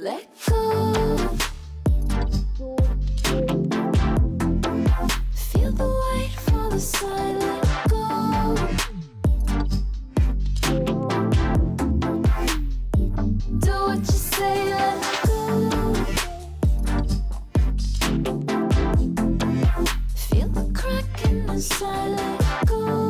let go. Feel the weight from the side, let go. Do what you say, let go. Feel the crack in the side, let go.